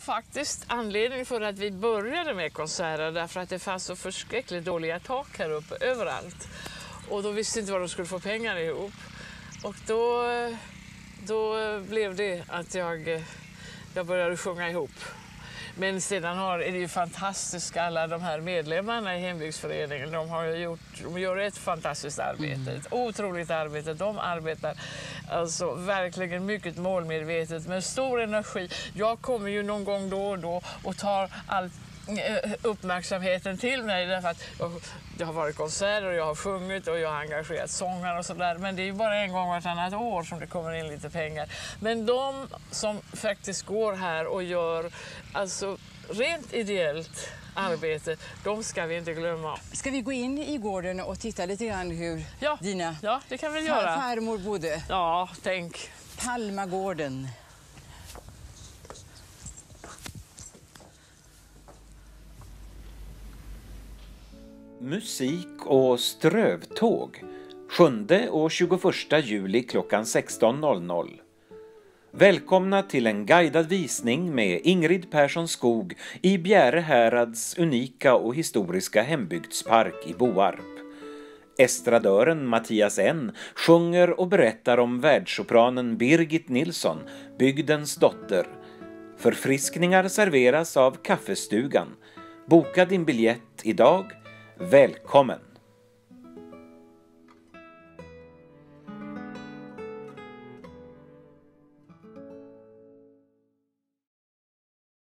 faktiskt anledningen för att vi började med konserter därför att det fanns så förskräckligt dåliga tak här uppe överallt. Och då visste inte vad de skulle få pengar ihop. Och då, då blev det att jag, jag började sjunga ihop. Men sedan har, är det ju fantastiskt alla de här medlemmarna i hembygdsföreningen. De, har gjort, de gör ett fantastiskt arbete, ett otroligt arbete. De arbetar alltså verkligen mycket målmedvetet med stor energi. Jag kommer ju någon gång då och då och tar allt uppmärksamheten till mig därför att jag, har varit konserter och jag har sjungit och jag har engagerat sångare och sådär. Men det är ju bara en gång vartannat år som det kommer in lite pengar. Men de som faktiskt går här och gör alltså rent ideellt arbete, de ska vi inte glömma. Ska vi gå in i gården och titta lite grann hur Ja, dina ja det kan vi göra. farmor bodde? Ja, tänk. Palmagården. Musik och strövtåg 7 och 21 juli klockan 16.00. Välkomna till en guidad visning med Ingrid Persson Skog i Bjäre härads unika och historiska hembygdspark i Boarp. Estradören Mattias N sjunger och berättar om världssopranen Birgit Nilsson, bygdens dotter. Förfriskningar serveras av Kaffestugan. Boka din biljett idag. Välkommen!